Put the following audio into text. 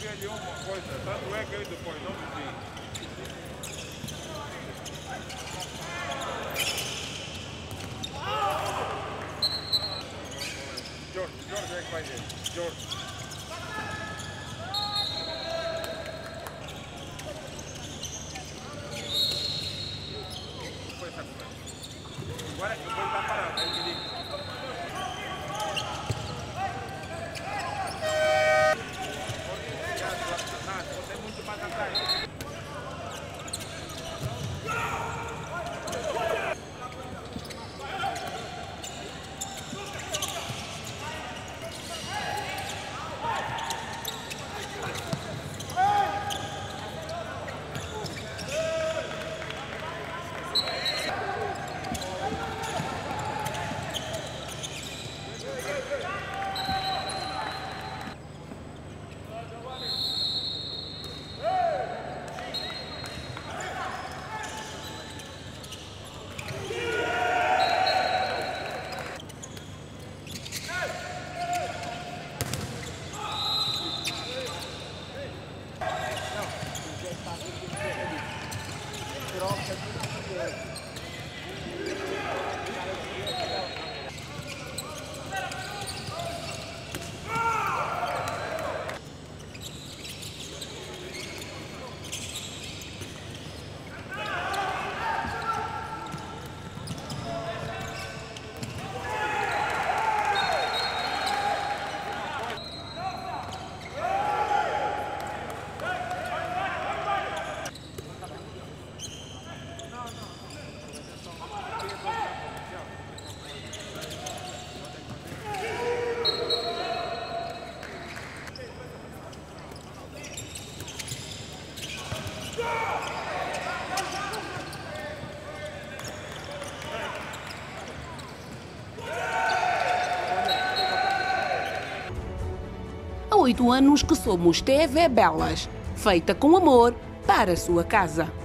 vi ali é uma coisa, tanto é que eu depois não vi. Jorge, Jorge é que vai ver. Jorge. Foi essa conversa. Eu vou troca 18 anos que somos TV Belas, feita com amor para a sua casa.